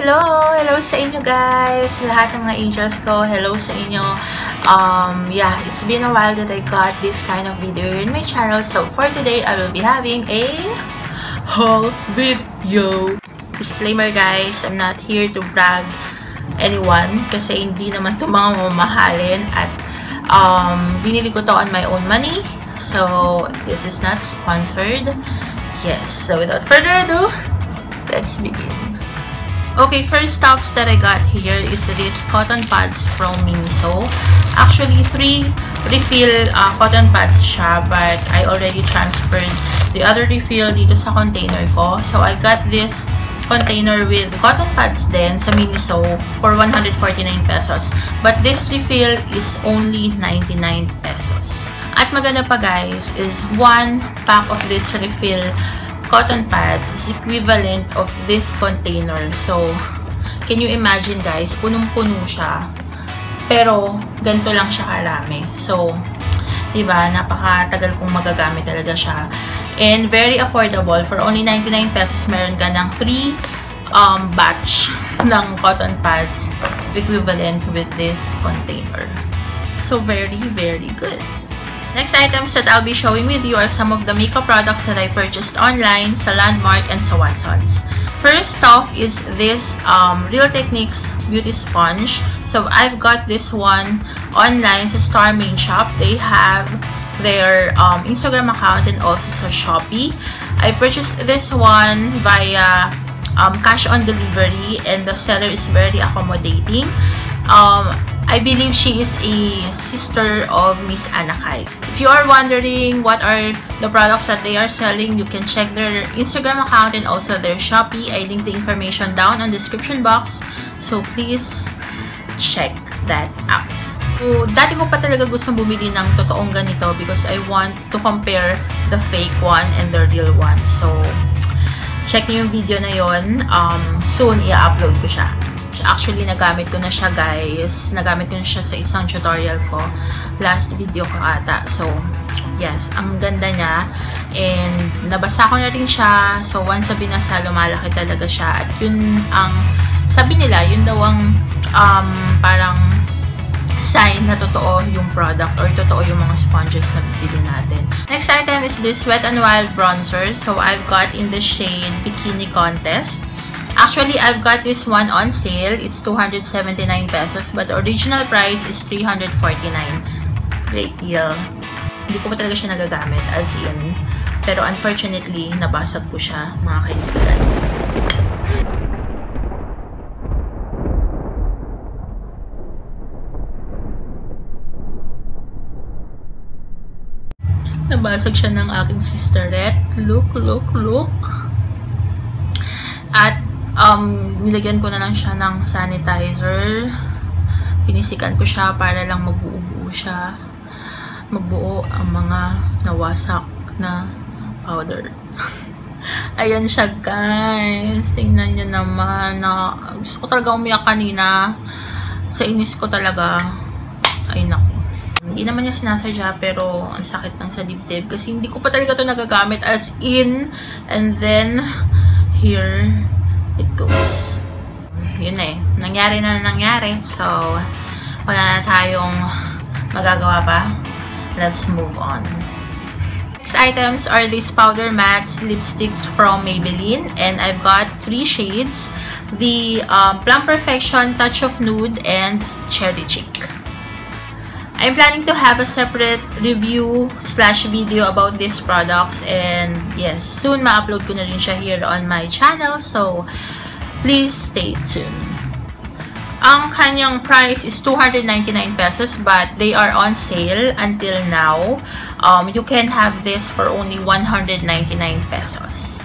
hello! Hello sa inyo guys! Lahat ng mga angels ko, hello sa inyo. Um, yeah, it's been a while that I got this kind of video in my channel. So for today, I will be having a haul video. Disclaimer guys, I'm not here to brag anyone kasi hindi naman ito mga mamahalin at um, binili ko to on my own money. So, this is not sponsored. Yes, so without further ado, let's begin. Okay, first stops that I got here is this cotton pads from Minso. Actually, three refill uh, cotton pads siya, but I already transferred the other refill dito sa container ko. So, I got this container with cotton pads then sa Miniso for 149 pesos. But this refill is only 99 pesos. At maganda pa guys is one pack of this refill cotton pads is equivalent of this container. So, can you imagine guys, punong-puno siya. Pero, ganito lang siya karami. So, diba, napakatagal kong magagamit talaga siya. And very affordable. For only 99 pesos, meron ka ng free um, batch ng cotton pads equivalent with this container. So, very, very good. Next items that I'll be showing with you are some of the makeup products that I purchased online sa Landmark and sa Watsons. First off is this um, Real Techniques Beauty Sponge. So I've got this one online sa Star Main Shop. They have their um, Instagram account and also sa Shopee. I purchased this one via um, cash on delivery and the seller is very accommodating. Um, I believe she is a sister of Miss Anakay. If you are wondering what are the products that they are selling, you can check their Instagram account and also their Shopee. I link the information down on description box. So please check that out. So, dati ko pa talaga gustong bumili ng totoong ganito because I want to compare the fake one and the real one. So, check niyo yung video na yon. Um, soon, i-upload ko siya. Actually, nagamit ko na siya guys. Nagamit ko na siya sa isang tutorial ko. Last video ko ata. So, yes. Ang ganda niya. And, nabasa ko na rin siya. So, once sa binasa, lumalaki talaga siya. At yun ang, sabi nila, yun daw ang um, parang sign na totoo yung product or totoo yung mga sponges na bibili natin. Next item is this Wet n Wild bronzer. So, I've got in the shade Bikini Contest. Actually, I've got this one on sale. It's 279 pesos. But the original price is 349. Great deal. Hindi ko pa talaga siya nagagamit as in. Pero unfortunately, nabasag ko siya, mga kaibigan. Nabasag siya ng aking sisterette. Look, look, look. At um, nilagyan ko na lang siya ng sanitizer. Pinisikan ko siya para lang magbuo-buo siya. Magbuo ang mga nawasak na powder. Ayan siya, guys. Tingnan nyo naman. Na, gusto ko talaga umiyak kanina. Sa inis ko talaga. Ay, naku. Hindi naman niya sinasadya, pero ang sakit ng sa dibdib. Kasi hindi ko pa talaga to nagagamit as in. And then, here, it goes. Yun na eh. Nangyari na nangyari. So, wala na tayong magagawa pa. Let's move on. Next items are these powder mattes lipsticks from Maybelline. And I've got three shades. The um, Plum Perfection, Touch of Nude, and Cherry Chick. I'm planning to have a separate review slash video about these products and yes, soon ma-upload ko na rin siya here on my channel so please stay tuned. Ang kanyang price is 299 pesos but they are on sale until now. Um, you can have this for only 199 pesos.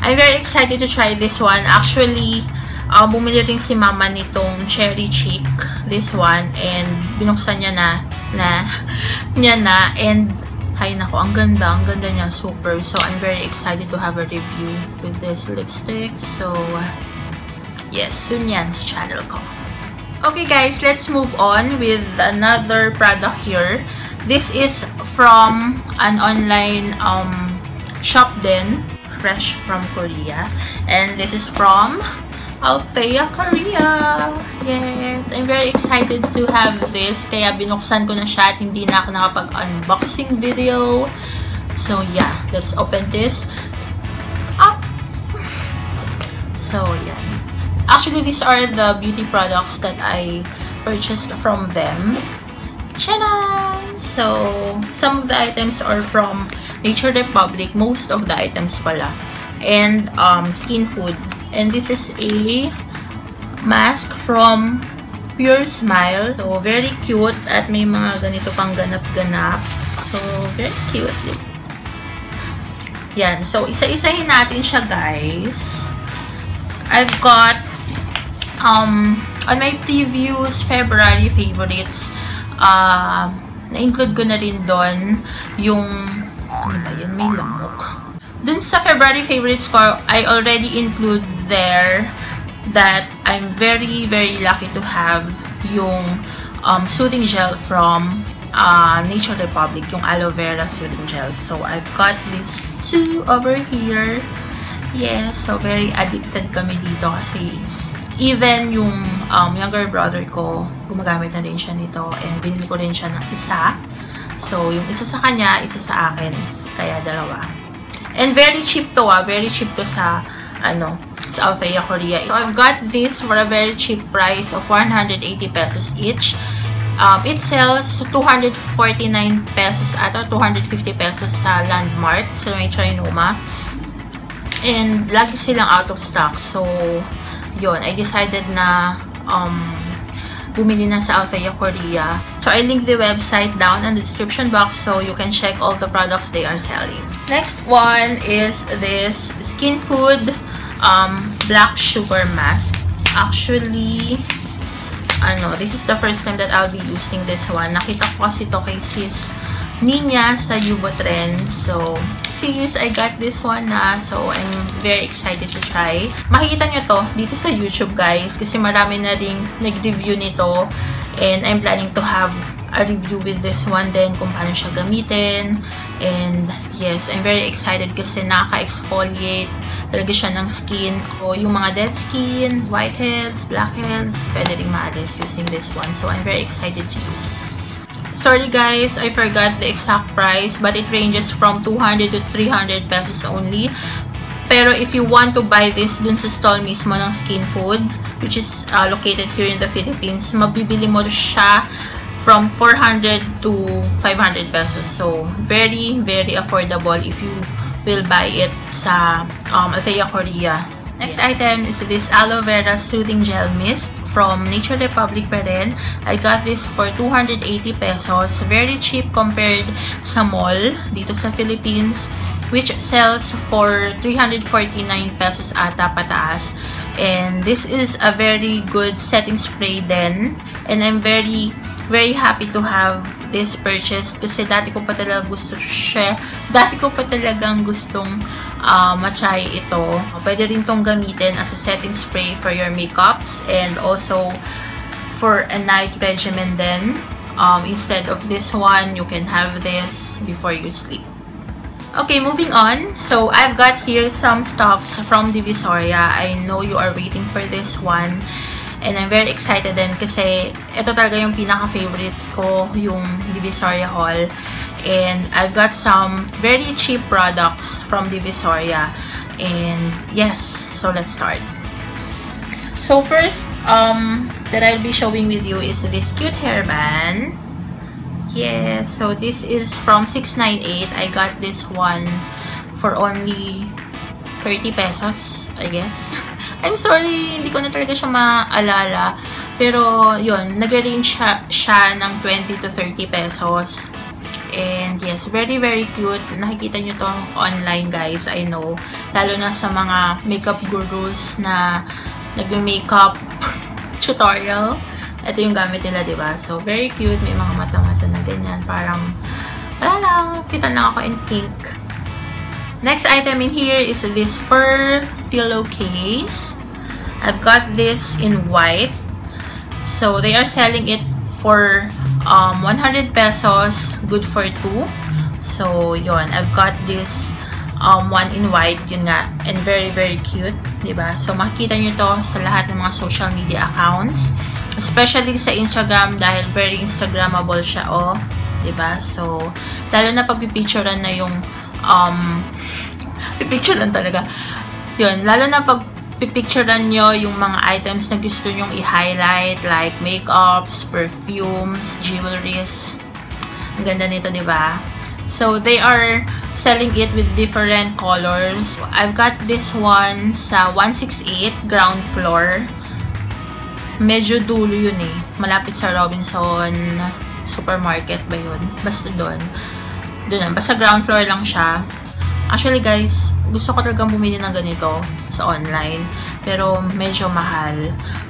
I'm very excited to try this one. Actually, uh, bumili rin si mama nitong cherry chick, this one, and binuksan niya na, na, niya na, and, hay nako, ang ganda, ang ganda niya, super. So, I'm very excited to have a review with this lipstick. So, yes, soon yan sa channel ko. Okay guys, let's move on with another product here. This is from an online um, shop din, fresh from Korea. And this is from Althea Korea. Yes, I'm very excited to have this. Kaya binuksan ko na siya at hindi na ako nakapag-unboxing video. So, yeah. Let's open this up. So, yeah. Actually, these are the beauty products that I purchased from them. Charan! So, some of the items are from Nature Republic. Most of the items pala. And um, Skin Food. And this is a mask from Pure Smile. So, very cute. At may mga ganito pang ganap-ganap. So, very cute. Yan. So, isa-isahin natin siya, guys. I've got, um, on my previous February favorites, uh, na-include ko na rin doon yung, ano ba yan? May lamok. Dun sa February favorites ko, I already include there that I'm very, very lucky to have yung um, soothing gel from uh, Nature Republic, yung aloe vera soothing gel. So, I've got these two over here. Yes, so very addicted kami dito kasi even yung um, younger brother ko, gumagamit na rin siya nito and binili ko rin siya ng isa. So, yung isa sa kanya, isa sa akin. Kaya dalawa. And very cheap to ah. Very cheap to sa, ano, sa Althea, Korea. So, I've got this for a very cheap price of 180 pesos each. Um, it sells 249 pesos at 250 pesos sa Landmark sa may Trinoma. And lagi silang out of stock. So, yon I decided na um, bumili na sa Althea Korea. So, I link the website down in the description box so you can check all the products they are selling. Next one is this Skin Food um, Black Sugar Mask. Actually, ano, this is the first time that I'll be using this one. Nakita ko kasi ito kay sis Ninya sa Yubo Trend. So, sis, I got this one na. So, I'm very excited to try. Makikita nyo to dito sa YouTube, guys. Kasi marami na rin nag-review nito. And I'm planning to have a review with this one din kung paano siya gamitin. And, yes, I'm very excited kasi nakaka-exfoliate talaga siya ng skin o yung mga dead skin, whiteheads, blackheads, pwede rin maalis using this one. So, I'm very excited to use. Sorry guys, I forgot the exact price but it ranges from 200 to 300 pesos only. Pero if you want to buy this dun sa stall mismo ng Skin Food, which is uh, located here in the Philippines, mabibili mo siya from 400 to 500 pesos. So, very, very affordable if you will buy it sa um, Althea Korea. Next item is this Aloe Vera Soothing Gel Mist from Nature Republic pa rin. I got this for 280 pesos. Very cheap compared sa mall dito sa Philippines which sells for 349 pesos ata pataas. And this is a very good setting spray then. And I'm very, very happy to have this purchase kasi dati ko pa talaga gusto siya. Dati ko pa talagang gustong uh, matry ito. Pwede rin tong gamitin as a setting spray for your makeups and also for a night regimen then. Um, instead of this one, you can have this before you sleep. Okay, moving on. So, I've got here some stuffs from Divisoria. I know you are waiting for this one. And I'm very excited din kasi ito talaga yung pinaka-favorites ko, yung Divisoria Hall. And I've got some very cheap products from Divisoria. And yes, so let's start. So first, um, that I'll be showing with you is this cute hairband. Yes, so this is from 698. I got this one for only 30 pesos, I guess. I'm sorry, hindi ko na talaga siya maalala. Pero, yun, nag-range siya, siya ng 20 to 30 pesos. And yes, very, very cute. Nakikita nyo to online, guys. I know. Lalo na sa mga makeup gurus na nagme-makeup tutorial. Ito yung gamit nila, di ba? So, very cute. May mga mata-mata na ganyan. Parang, wala lang. Kita lang ako in pink. Next item in here is this fur pillowcase. I've got this in white. So, they are selling it for um, 100 pesos. Good for two. So, yon I've got this um, one in white, yun nga, and very, very cute, ba diba? So, makikita nyo to sa lahat ng mga social media accounts, especially sa Instagram dahil very Instagrammable siya, oh, ba diba? So, lalo na pag pipicturean na yung, um, pipicturean talaga, yun, lalo na pag pipicturean nyo yung mga items na gusto nyong i-highlight, like makeups, perfumes, jewelries, ang ganda nito, di ba? So, they are selling it with different colors. I've got this one sa 168 ground floor. Medyo dulo yun eh. Malapit sa Robinson supermarket ba yun? Basta doon. Doon Basta ground floor lang siya. Actually guys, gusto ko talagang bumili ng ganito online. Pero medyo mahal.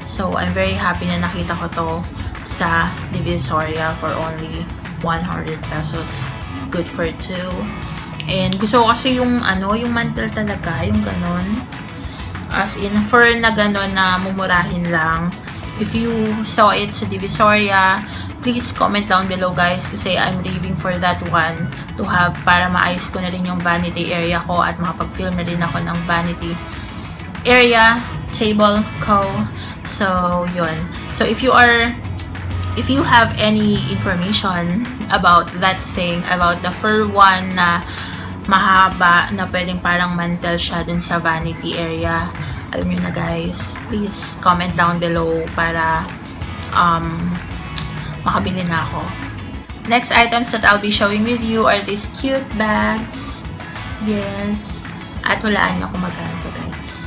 So, I'm very happy na nakita ko to sa Divisoria for only 100 pesos. Good for two. And gusto ko kasi yung ano, yung mantle talaga, yung ganon. As in, for na ganon na mumurahin lang. If you saw it sa Divisoria, please comment down below guys kasi I'm raving for that one to have para maayos ko na rin yung vanity area ko at makapag-film na rin ako ng vanity area table ko. So, yun. So, if you are if you have any information about that thing, about the fur one na mahaba na pwedeng parang mantle siya dun sa vanity area. Alam nyo na guys, please comment down below para um, makabili na ako. Next items that I'll be showing with you are these cute bags. Yes. At walaan kung magkano guys.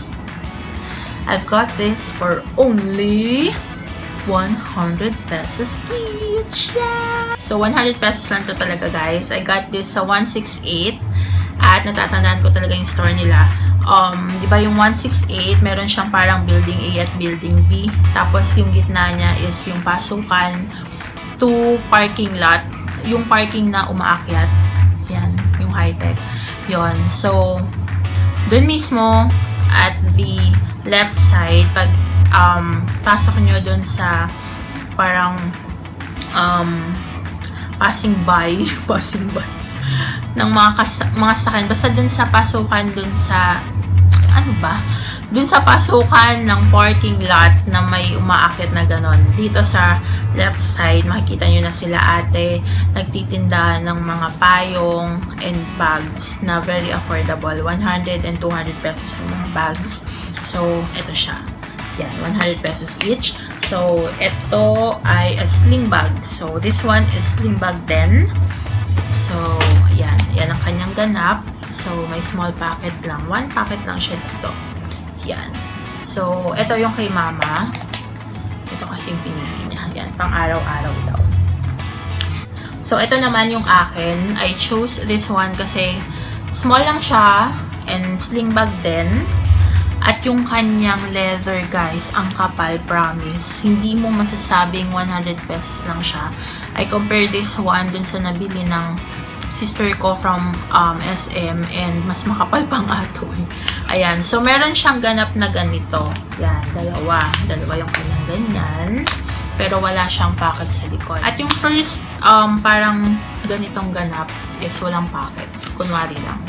I've got this for only 100 pesos each. Yeah! So, 100 pesos lang to talaga guys. I got this sa 168 at natatandaan ko talaga yung store nila. Um, di ba yung 168, meron siyang parang building A at building B. Tapos yung gitna niya is yung pasukan to parking lot. Yung parking na umaakyat. Yan, yung high-tech. Yon So, dun mismo at the left side, pag um, pasok nyo dun sa parang um, passing by, passing by, ng mga, mga sakyan. Basta dun sa pasukan, dun sa, ano ba? Dun sa pasukan ng parking lot na may umaakit na ganon. Dito sa left side, makikita nyo na sila ate nagtitinda ng mga payong and bags na very affordable. 100 and 200 pesos yung mga bags. So, ito siya. Yan, 100 pesos each. So, ito ay a sling bag. So, this one is sling bag din. So, yan. Yan ang kanyang ganap. So, may small packet lang. One packet lang siya dito. Yan. So, ito yung kay mama. Ito kasi yung pinili niya. Yan, pang araw-araw daw. So, ito naman yung akin. I chose this one kasi small lang siya and sling bag din. At yung kanyang leather, guys, ang kapal, promise. Hindi mo masasabing 100 pesos lang siya. I compare this one dun sa nabili ng sister ko from um, SM and mas makapal pang ato. Ayan. So, meron siyang ganap na ganito. Yan, dalawa. Dalawa yung kanyang ganyan. Pero wala siyang pocket sa likod. At yung first, um, parang ganitong ganap is walang pocket. Kunwari lang.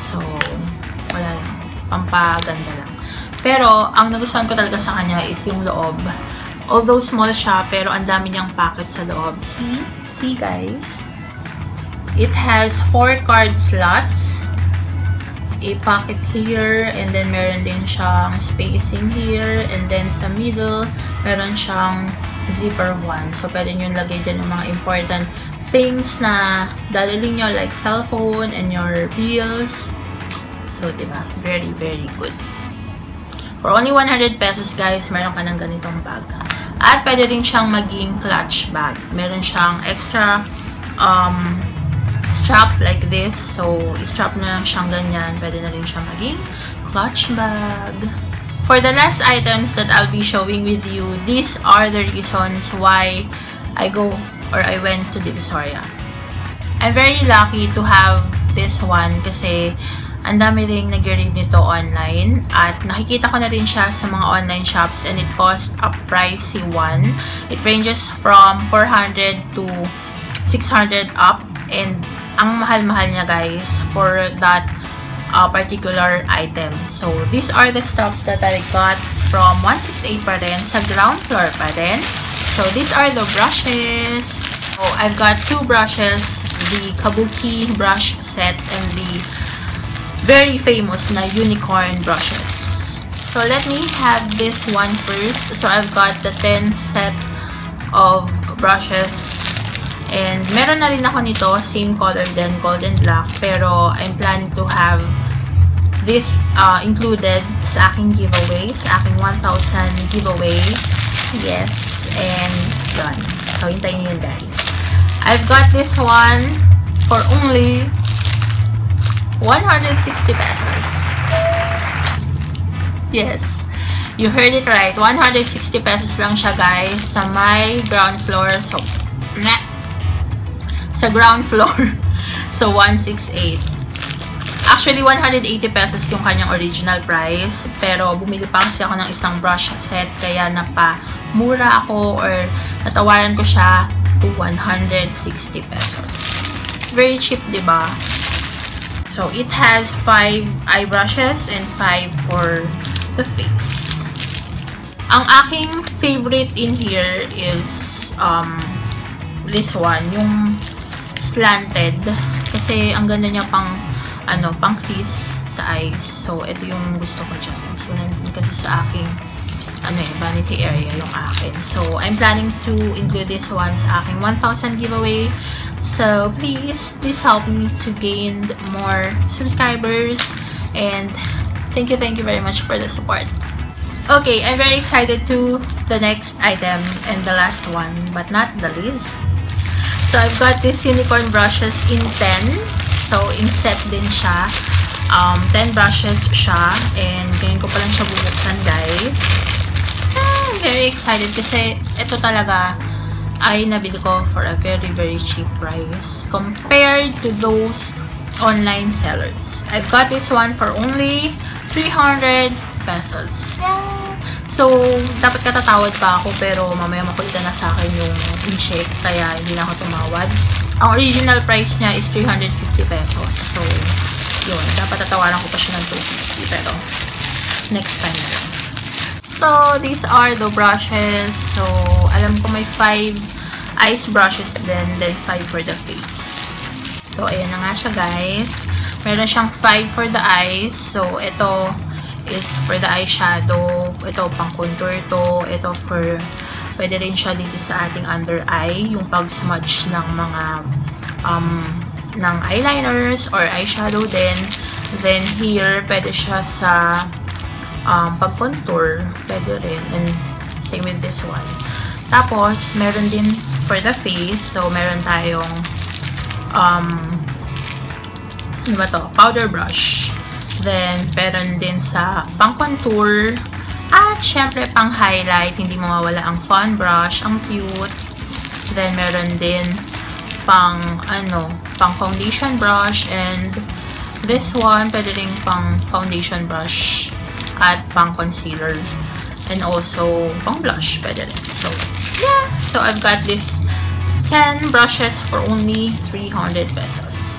So, wala lang. Pampaganda lang. Pero, ang nagustuhan ko talaga sa kanya is yung loob. Although small siya, pero ang dami niyang pocket sa loob. See? See, guys? It has four card slots. A pocket here, and then meron din siyang spacing here, and then sa middle, meron siyang zipper one. So, pwede nyo lagay dyan yung mga important things na dadalhin nyo like cellphone and your bills. So, diba? Very, very good. For only 100 pesos, guys, meron ka ng ganitong bag. At pwede rin siyang maging clutch bag. Meron siyang extra um, strap like this. So, strap na lang siyang ganyan. Pwede na rin siyang maging clutch bag. For the last items that I'll be showing with you, these are the reasons why I go or I went to Divisoria. I'm very lucky to have this one kasi ang dami rin nag-review nito online. At nakikita ko na rin siya sa mga online shops and it cost a pricey one. It ranges from 400 to 600 up. And ang mahal-mahal niya guys for that uh, particular item. So, these are the stuffs that I got from 168 pa rin, sa ground floor pa rin. So, these are the brushes. So, I've got two brushes, the Kabuki brush set and the very famous na unicorn brushes. So, let me have this one first. So, I've got the 10 set of brushes And meron na rin ako nito, same color din, golden black. Pero I'm planning to have this uh, included sa aking giveaway, sa aking 1,000 giveaway. Yes, and yun. So, hintayin nyo yun guys. I've got this one for only 160 pesos. Yes. You heard it right. 160 pesos lang siya guys sa my ground floor. So, nah sa ground floor. so, 168. Actually, 180 pesos yung kanyang original price. Pero, bumili pa kasi ako ng isang brush set. Kaya, napa-mura ako or natawaran ko siya to 160 pesos. Very cheap, ba diba? So, it has 5 eye brushes and 5 for the face. Ang aking favorite in here is um, this one. Yung slanted. Kasi ang ganda niya pang, ano, pang crease sa eyes. So, ito yung gusto ko dyan. So, nandun kasi sa aking, ano eh, vanity area yung akin. So, I'm planning to include this one sa aking 1,000 giveaway. So, please, please help me to gain more subscribers. And, thank you, thank you very much for the support. Okay, I'm very excited to the next item and the last one, but not the least. So, I've got this unicorn brushes in 10. So, in set din siya. Um, 10 brushes siya. And, ganyan ko pa lang siya bubuksan, guys. Ah, very excited kasi ito talaga ay nabili ko for a very, very cheap price compared to those online sellers. I've got this one for only 300 pesos. Yeah! So, dapat katatawad pa ako pero mamaya makulitan na sa akin yung in-check kaya hindi na ako tumawad. Ang original price niya is 350 pesos. So, yun. Dapat tatawaran ko pa siya ng 250 pero next time na lang. So, these are the brushes. So, alam ko may 5 eyes brushes din, then 5 for the face. So, ayan na nga siya guys. Meron siyang 5 for the eyes. So, ito is for the eyeshadow. Ito, pang contour to. Ito for, pwede rin siya dito sa ating under eye. Yung pag-smudge ng mga, um, ng eyeliners or eyeshadow din. Then, here, pwede siya sa, um, pag-contour. Pwede rin. And, same with this one. Tapos, meron din for the face. So, meron tayong, um, ano ba to? Powder brush. Then, meron din sa pang-contour. At, syempre, pang-highlight. Hindi mawawala ang fun brush. Ang cute. Then, meron din pang, ano, pang foundation brush. And, this one, pwede rin pang foundation brush. At pang concealer. And also, pang blush. Pwede rin. So, yeah. So, I've got this 10 brushes for only 300 pesos.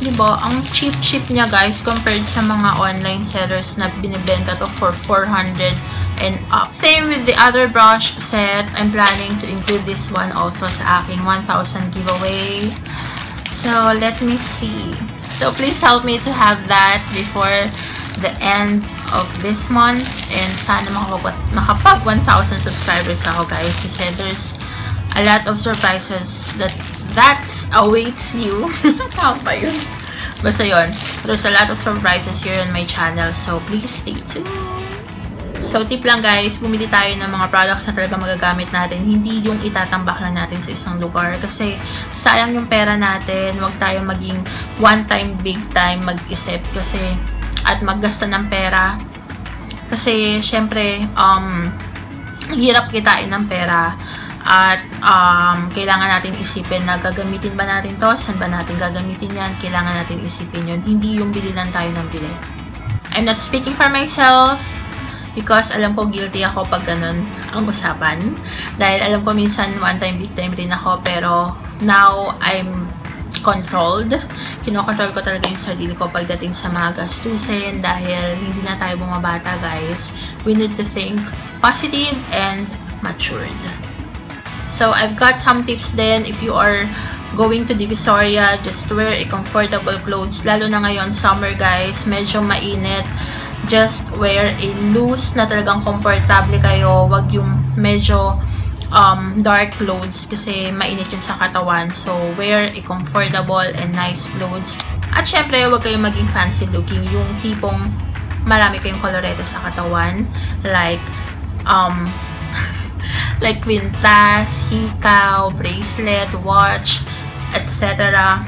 Diba? Ang cheap-cheap niya guys compared sa mga online sellers na binibenta to for 400 and up. Same with the other brush set. I'm planning to include this one also sa aking 1,000 giveaway. So, let me see. So, please help me to have that before the end of this month. And sana makapag 1,000 subscribers ako guys. Kasi there's a lot of surprises that that awaits you. Tama pa yun. Basta yun. There's a lot of surprises here on my channel. So, please stay tuned. So, tip lang guys, bumili tayo ng mga products na talaga magagamit natin. Hindi yung itatambak lang natin sa isang lugar. Kasi, sayang yung pera natin. Huwag tayo maging one time, big time mag-isip. Kasi, at maggasta ng pera. Kasi, syempre, um, hirap kitain ng pera at um, kailangan natin isipin na gagamitin ba natin to? Saan ba natin gagamitin yan? Kailangan natin isipin yun. Hindi yung bili lang tayo ng bili. I'm not speaking for myself because alam ko guilty ako pag ganun ang usapan. Dahil alam ko minsan one time, big time rin ako. Pero now, I'm controlled. Kinokontrol ko talaga yung sarili ko pagdating sa mga gastusin dahil hindi na tayo bumabata guys. We need to think positive and matured. So, I've got some tips then if you are going to Divisoria, just wear a comfortable clothes. Lalo na ngayon, summer guys, medyo mainit. Just wear a loose na talagang comfortable kayo. Wag yung medyo um, dark clothes kasi mainit yun sa katawan. So, wear a comfortable and nice clothes. At syempre, huwag kayong maging fancy looking. Yung tipong marami kayong kolorete sa katawan. Like, um, like quintas, hikaw, bracelet, watch, etc.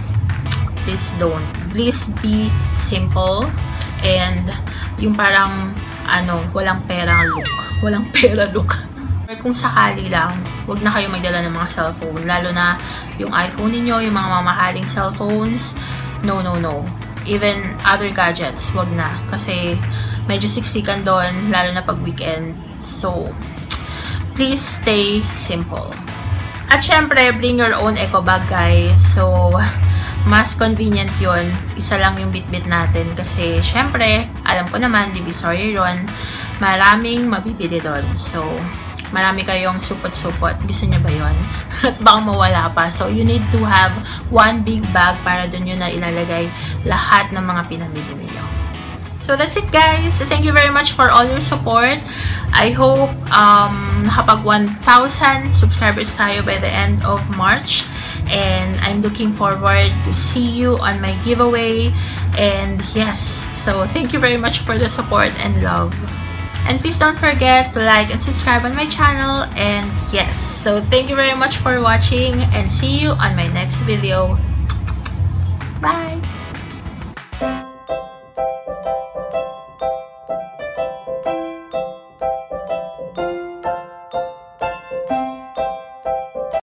Please don't. Please be simple and yung parang ano, walang perang look. Walang pera look. kung sakali lang, wag na kayo magdala ng mga cellphone. Lalo na yung iPhone niyo yung mga mamahaling cellphones. No, no, no. Even other gadgets, wag na. Kasi medyo siksikan doon, lalo na pag weekend. So, please stay simple. At syempre, bring your own eco bag, guys. So, mas convenient yon Isa lang yung bit-bit natin. Kasi, syempre, alam ko naman, Divisory yun. Maraming mabibili doon. So, marami kayong supot-supot. Gusto niyo ba yon? At baka mawala pa. So, you need to have one big bag para dun yun na ilalagay lahat ng mga pinamili niyo. So, that's it guys. Thank you very much for all your support. I hope um, nakapag 1,000 subscribers tayo by the end of March. And I'm looking forward to see you on my giveaway. And yes, so thank you very much for the support and love. And please don't forget to like and subscribe on my channel. And yes, so thank you very much for watching and see you on my next video. Bye!